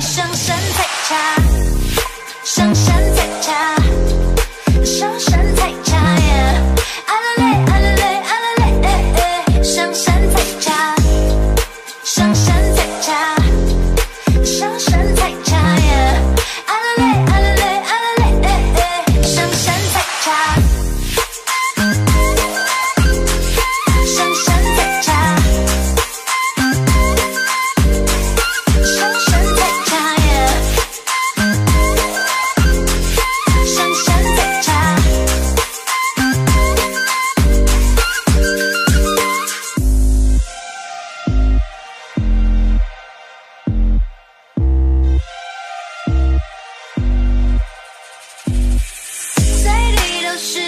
上山采茶上山采茶 she